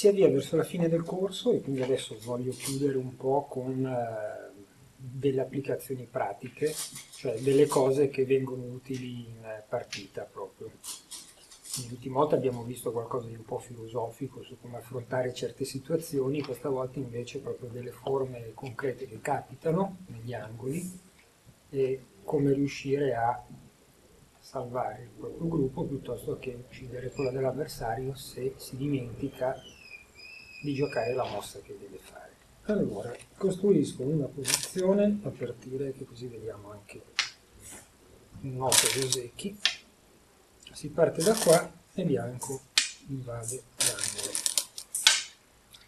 Si avvia verso la fine del corso e quindi adesso voglio chiudere un po' con eh, delle applicazioni pratiche, cioè delle cose che vengono utili in partita proprio. L'ultima volta abbiamo visto qualcosa di un po' filosofico su come affrontare certe situazioni, questa volta invece proprio delle forme concrete che capitano negli angoli e come riuscire a salvare il proprio gruppo piuttosto che uccidere quello dell'avversario se si dimentica di giocare la mossa che deve fare. Allora, costruisco una posizione a partire, che così vediamo anche un noto Josecchi. Si parte da qua e bianco invade l'angolo.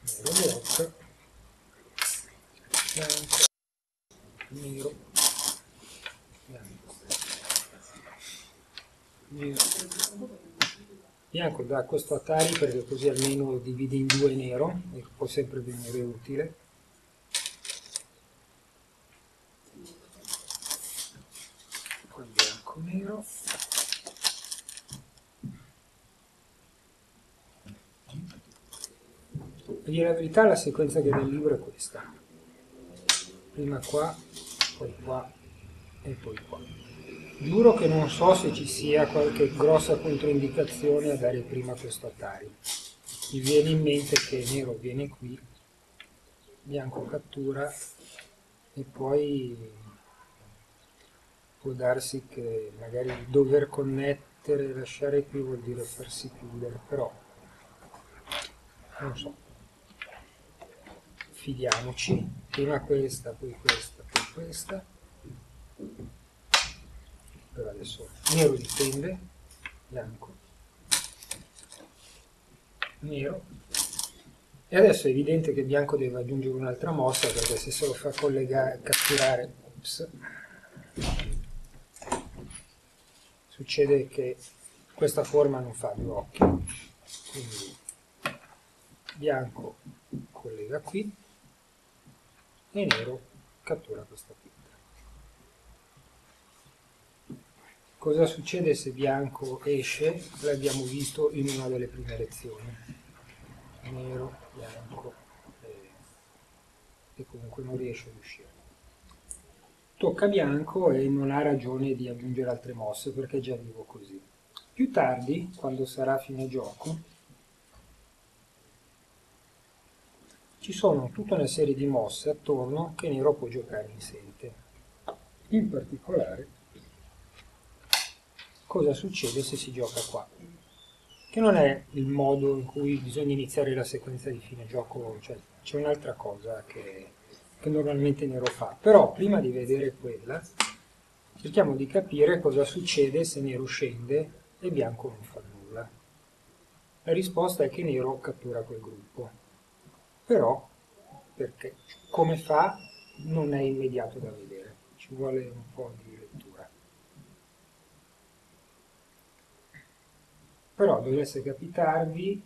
Nero blocca, bianco, nero, bianco, nero. Bianco dà questo Atari perché così almeno divide in due nero e può sempre venire utile. Poi bianco nero. Per dire la verità la sequenza che del libro è questa. Prima qua, poi qua e poi qua. Giuro che non so se ci sia qualche grossa controindicazione a dare prima questo Atari. Mi viene in mente che nero viene qui, bianco cattura e poi può darsi che magari dover connettere, lasciare qui vuol dire farsi chiudere, però non so. Fidiamoci, prima questa, poi questa, poi questa però adesso. Nero difende, bianco, nero, e adesso è evidente che bianco deve aggiungere un'altra mossa perché se se lo fa collegare, catturare, ups, succede che questa forma non fa due occhi, quindi bianco collega qui e nero cattura questa qui. Cosa succede se bianco esce? L'abbiamo visto in una delle prime lezioni. Nero, bianco e, e comunque non riesce ad uscire. Tocca bianco e non ha ragione di aggiungere altre mosse perché è già vivo così. Più tardi, quando sarà fine gioco, ci sono tutta una serie di mosse attorno che Nero può giocare in sente. In particolare cosa succede se si gioca qua. Che non è il modo in cui bisogna iniziare la sequenza di fine gioco, cioè c'è un'altra cosa che, che normalmente Nero fa. Però prima di vedere quella, cerchiamo di capire cosa succede se Nero scende e Bianco non fa nulla. La risposta è che Nero cattura quel gruppo. Però, perché come fa non è immediato da vedere, ci vuole un po' di però dovesse capitarvi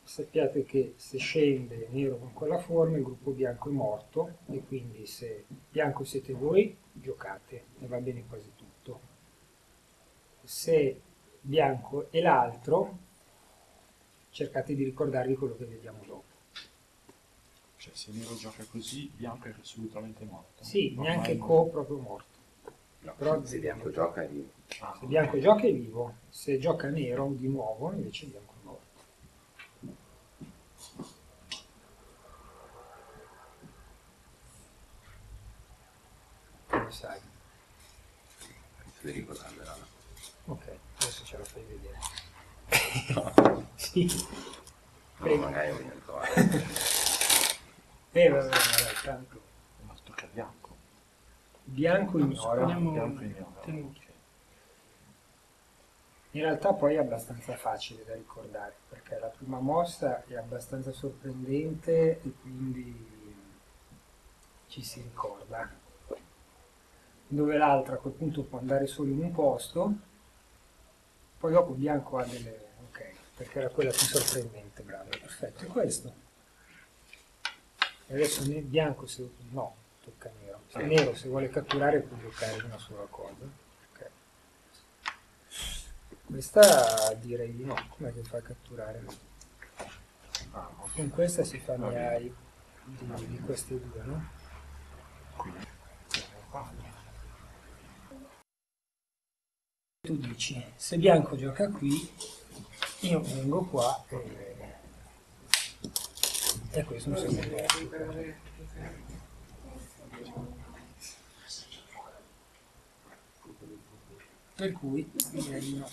sappiate che se scende nero con quella forma il gruppo bianco è morto e quindi se bianco siete voi giocate e va bene quasi tutto. Se bianco è l'altro cercate di ricordarvi quello che vediamo dopo. Cioè se nero gioca così bianco è assolutamente morto. Sì, neanche co proprio morto No, Però se bianco gioca è vivo. Ah, se bianco gioca è vivo, se gioca nero di nuovo invece bianco è morto. Come sai? Federico Landera. Ok, adesso ce la fai vedere. No. sì. No, magari mi ricordo. eh, vabbè, vabbè, tanto. Ma tocca bianco. Bianco ignora. Bianco ignora. In realtà poi è abbastanza facile da ricordare perché la prima mossa è abbastanza sorprendente e quindi ci si ricorda. Dove l'altra a quel punto può andare solo in un posto, poi dopo bianco ha delle... ok, perché era quella più sorprendente, bravo, perfetto, è questo. E adesso bianco se... no, tocca nero. Se nero se vuole catturare può giocare una sola cosa. Okay. Questa direi di no, com'è che fa catturare? Ah, ok. Con questa si fa hai di, di queste due, no? Tu dici, se bianco gioca qui, io vengo qua e, e questo non si può giocare. Per cui direi di no.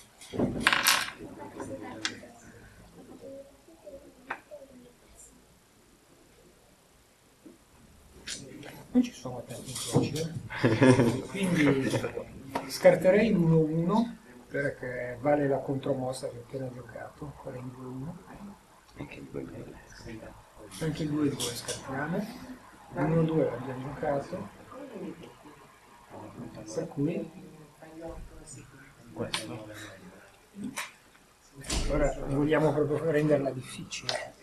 Non ci sono tanti eh. quindi scarterei l'1-1 perché vale la contromossa che ho appena giocato, quella in 2-1. Anche il 2 Anche il 2-2 scartiamo, l'1-2 l'abbiamo giocato, per cui Questo. ora vogliamo proprio renderla difficile.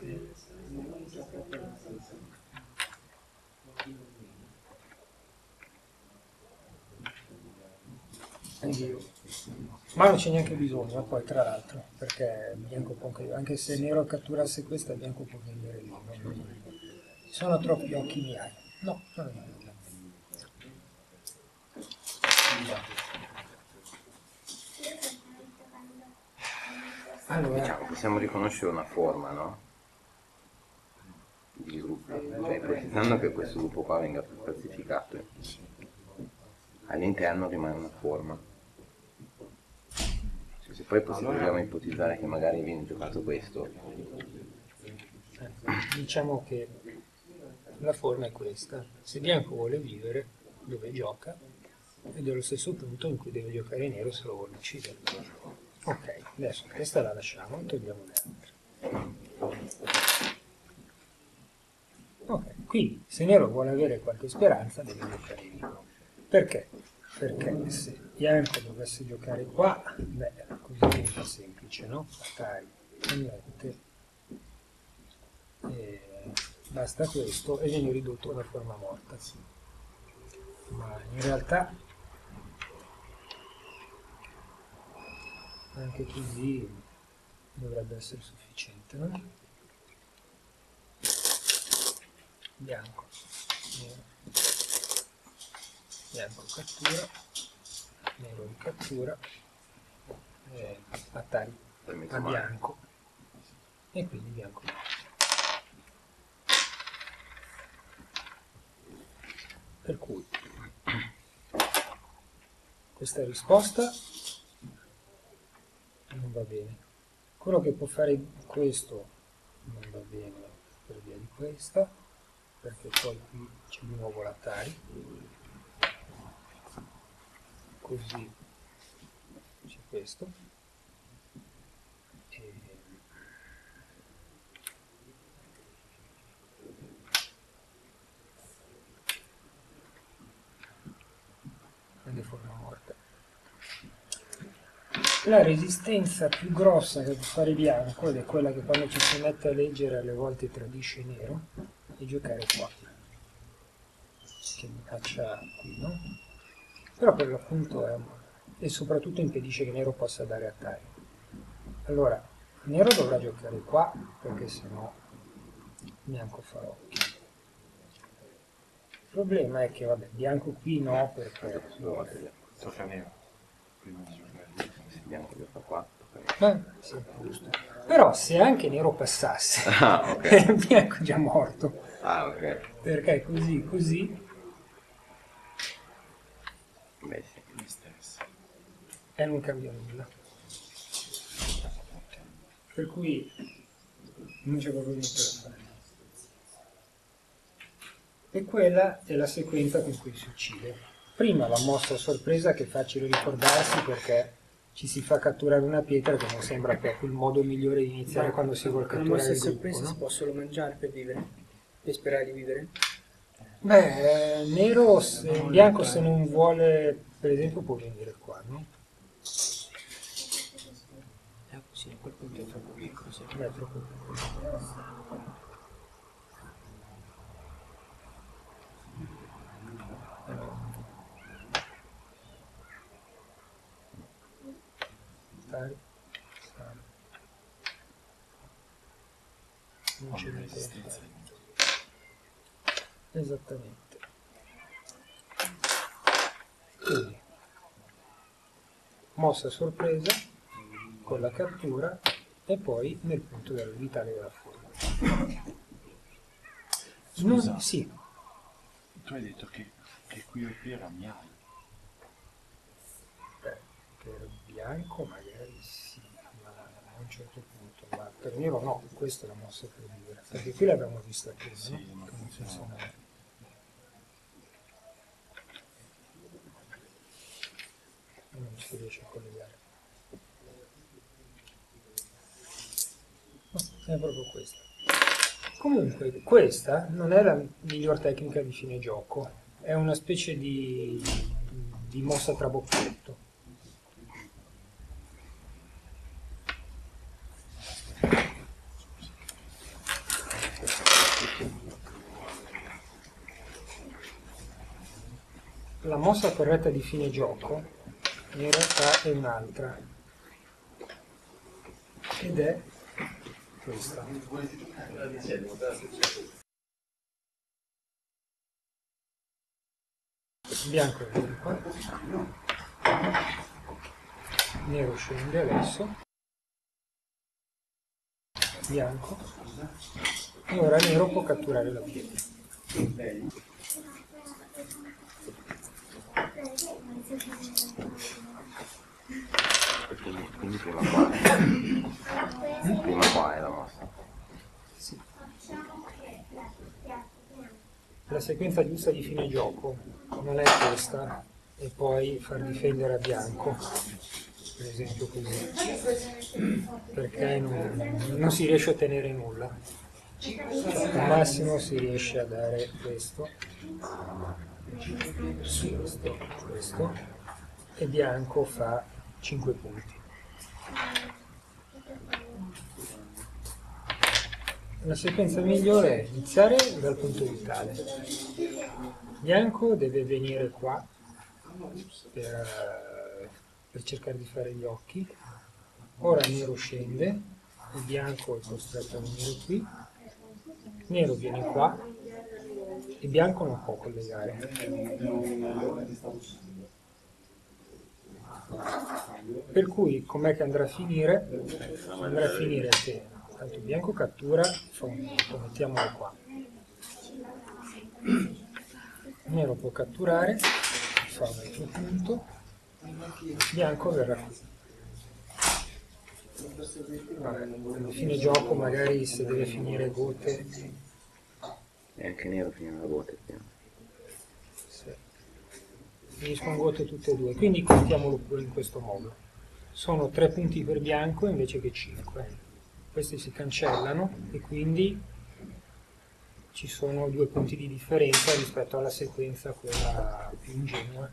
Ma non c'è neanche bisogno poi tra l'altro, perché bianco può anche, anche se nero catturasse questa, bianco può vendere lì. Sono troppi occhi miei. No, non è vero. Allora, Diciamo, possiamo riconoscere una forma, no? Di gruppo. Cioè, ipotizzando che questo gruppo qua venga falsificato. All'interno rimane una forma. Cioè, se poi possiamo ipotizzare che magari viene giocato questo, diciamo che la forma è questa. Se bianco vuole vivere dove gioca, ed è lo stesso punto in cui deve giocare nero se lo vuole uccidere. Ok, adesso questa la lasciamo, togliamo le altre. Ok, quindi se nero vuole avere qualche speranza deve giocare vivo. Perché? Perché se bianco dovesse giocare qua, beh, così diventa semplice, no? Atari, mette, e basta questo e viene ridotto a una forma morta. Ma in realtà anche così dovrebbe essere sufficiente, no? Bianco, nero, bianco cattura, nero ricattura, e per mezzo a bianco e quindi bianco no. Per cui questa risposta non va bene. Quello che può fare questo non va bene per via di questa, perché poi qui c'è di nuovo l'Atari. Così c'è questo. E... Grande forma morta. La resistenza più grossa che può fare bianco ed è quella che quando ci si mette a leggere alle volte tradisce nero è giocare qua che minaccia qui no? però per l'appunto è e soprattutto impedisce che nero possa dare a tagli allora nero dovrà giocare qua perché sennò bianco fa occhi il problema è che vabbè bianco qui no perché Vuole- Tocca nero. Prima di giocare bianco gioca qua, tocca a me. Eh, sì, giusto. Però se anche nero passasse, Ah, ok. bianco è già morto, Ah, ok. perché così, così, Beh, sì. Mi stessa. e non cambia nulla. Per cui non c'è proprio niente da fare. E quella è la sequenza con cui si uccide. Prima la mossa a sorpresa che è facile ricordarsi perché ci si fa catturare una pietra che non sembra proprio il modo migliore di iniziare quando si vuole Una catturare mossa il gruppo, sorpresa no? si può solo mangiare per vivere? Per sperare di vivere? Beh, eh, nero, se, bianco se non vuole, per esempio, può venire qua, no? Eh, sì, a quel punto è troppo piccolo. È troppo piccolo. Tari, sale. non c'è fare. Esattamente. Quindi, mossa sorpresa con la cattura e poi nel punto della vitale della forma. Non- Scusa. sì, Tu hai detto che, che qui era miai. Beh, per bianco magari un certo punto, ma per nero no, questa è la mossa per vivere, perché qui l'abbiamo vista prima, Sì, no? non Che non funziona. funziona. Non si riesce a collegare. No, è proprio questa. Comunque, questa non è la miglior tecnica di fine gioco, è una specie di, di mossa trabocchetto. Mossa corretta di fine gioco in realtà è un'altra ed è questa. Bianco viene qua, nero scende adesso, bianco e ora nero può catturare la pietra. Quindi, quindi prima qua. Prima qua è la mossa. La sequenza giusta di fine gioco non è questa e poi far difendere a bianco, per esempio così, perché non, non si riesce a ottenere nulla. Al massimo si riesce a dare questo, questo, questo e bianco fa 5 punti. La sequenza migliore è iniziare dal punto vitale. Bianco deve venire qua per, per cercare di fare gli occhi. Ora nero scende, il bianco è costretto a venire qui. Nero viene qua e bianco non può collegare. Per cui com'è che andrà a finire? Andrà a finire che tanto bianco cattura, punto, mettiamolo qua. Nero può catturare, fa un altro punto, bianco verrà qui. Vabbè, fine gioco magari se deve finire gote, E anche nero fino alla gota. se finiscono gote tutte e due, quindi contiamolo pure in questo modo. Sono tre punti per bianco invece che cinque. Questi si cancellano e quindi ci sono due punti di differenza rispetto alla sequenza quella più ingenua.